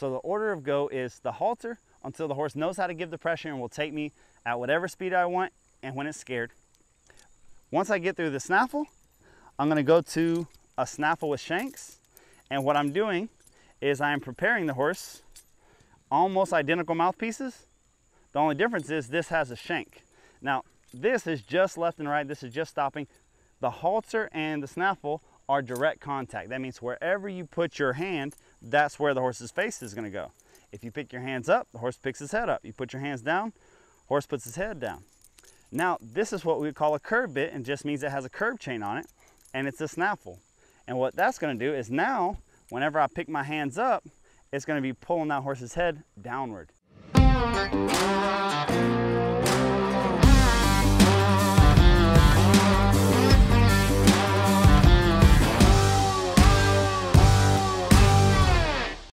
So the order of go is the halter until the horse knows how to give the pressure and will take me at whatever speed I want and when it's scared. Once I get through the snaffle, I'm gonna go to a snaffle with shanks. And what I'm doing is I'm preparing the horse almost identical mouthpieces. The only difference is this has a shank. Now, this is just left and right. This is just stopping. The halter and the snaffle are direct contact. That means wherever you put your hand, that's where the horse's face is gonna go. If you pick your hands up, the horse picks his head up. You put your hands down, horse puts his head down. Now, this is what we call a curb bit and just means it has a curb chain on it and it's a snaffle. And what that's gonna do is now, whenever I pick my hands up, it's gonna be pulling that horse's head downward.